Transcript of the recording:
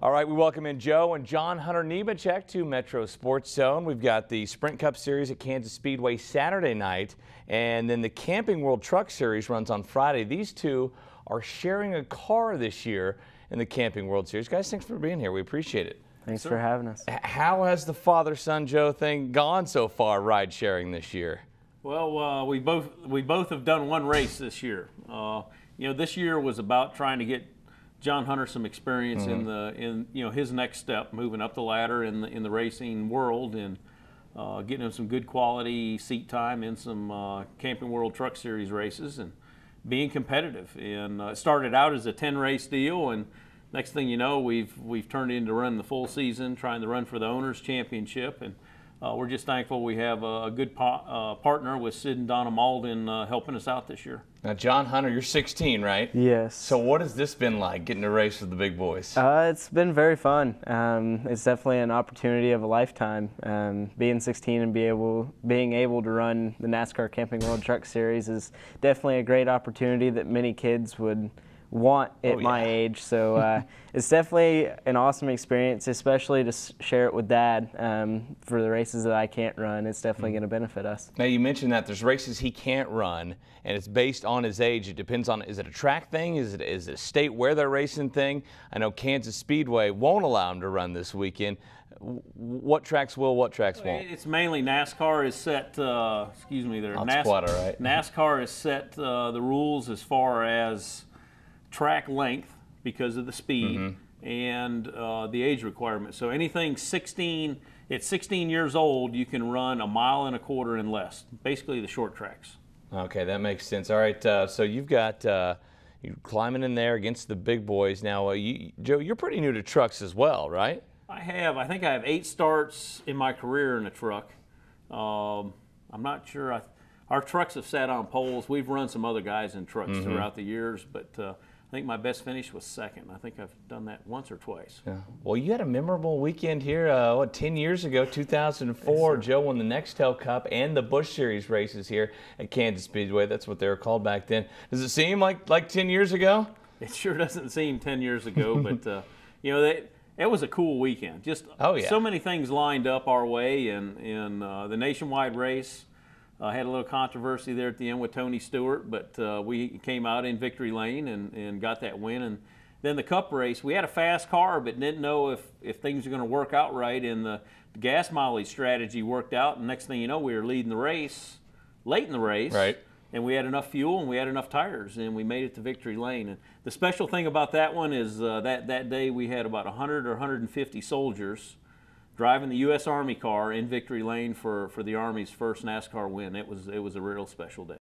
All right, we welcome in Joe and John Hunter Nemechek to Metro Sports Zone. We've got the Sprint Cup Series at Kansas Speedway Saturday night, and then the Camping World Truck Series runs on Friday. These two are sharing a car this year in the Camping World Series. Guys, thanks for being here. We appreciate it. Thanks for having us. How has the father-son Joe thing gone so far, ride sharing this year? Well, uh, we both we both have done one race this year. Uh, you know, this year was about trying to get John Hunter some experience in the in you know his next step, moving up the ladder in the in the racing world, and uh, getting him some good quality seat time in some uh, Camping World Truck Series races, and being competitive. And uh, it started out as a 10 race deal, and next thing you know, we've we've turned into run the full season, trying to run for the owners championship, and uh, we're just thankful we have a, a good pa- uh, partner with Sid and Donna Malden uh, helping us out this year. Now, John Hunter, you're 16, right? Yes. So what has this been like, getting to race with the big boys? uh, it's been very fun. Um, it's definitely an opportunity of a lifetime. Um, being 16 and be able, being able to run the NASCAR Camping World Truck Series is definitely a great opportunity that many kids would want at Oh, my yeah. age. So uh, it's definitely an awesome experience, especially to s- share it with Dad um, for the races that I can't run. It's definitely going to benefit us. Now you mentioned that there's races he can't run, and it's based on his age. It depends on is it a track thing? Is it is it a state where they're racing thing? I know Kansas Speedway won't allow him to run this weekend. What tracks will? What tracks won't? It's mainly NASCAR is set. Uh, excuse me, there. That's quite all right. NASCAR has set uh, the rules as far as track length because of the speed Mm-hmm. and uh, the age requirement. So anything 16, at 16 years old, you can run a mile and a quarter and less. Basically, the short tracks. Okay, that makes sense. All right, uh, so you've got uh, you climbing in there against the big boys. Now, uh, you, Joe, you're pretty new to trucks as well, right? I have, I think I have eight starts in my career in a truck. Um, I'm not sure. I, our trucks have sat on poles. We've run some other guys in trucks Mm-hmm. throughout the years, but uh, I think my best finish was second. I think I've done that once or twice. Yeah. Well, you had a memorable weekend here. Uh, what, 10 years ago, 2004, Joe won the Nextel Cup and the Busch Series races here at Kansas Speedway. That's what they were called back then. Does it seem like like 10 years ago? It sure doesn't seem 10 years ago, but uh, you know that it was a cool weekend. Just Oh, yeah. so many things lined up our way, and in uh, the nationwide race. Uh, had a little controversy there at the end with Tony Stewart, but uh, we came out in victory lane and, and got that win. And then the Cup race, we had a fast car, but didn't know if, if things were going to work out right. And the gas mileage strategy worked out. And next thing you know, we were leading the race late in the race. Right. And we had enough fuel and we had enough tires, and we made it to victory lane. And the special thing about that one is uh, that that day we had about 100 or 150 soldiers driving the U.S. Army car in victory lane for, for the Army's first NASCAR win. It was it was a real special day.